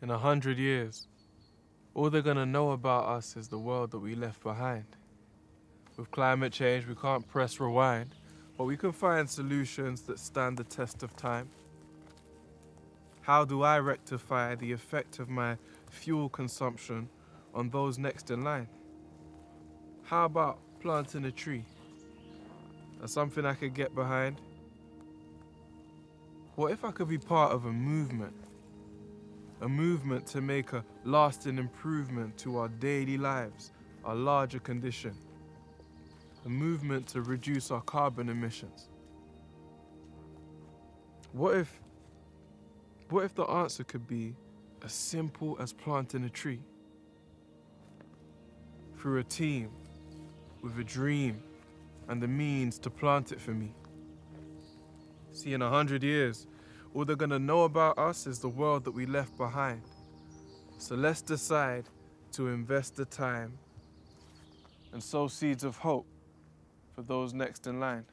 In a hundred years, all they're gonna know about us is the world that we left behind. With climate change, we can't press rewind, but we can find solutions that stand the test of time. How do I rectify the effect of my fuel consumption on those next in line? How about planting a tree? That's something I could get behind. What if I could be part of a movement? A movement to make a lasting improvement to our daily lives, our larger condition. A movement to reduce our carbon emissions. What if what if the answer could be as simple as planting a tree? Through a team, with a dream, and the means to plant it for me. See, in a hundred years, all they're gonna know about us is the world that we left behind. So let's decide to invest the time and sow seeds of hope for those next in line.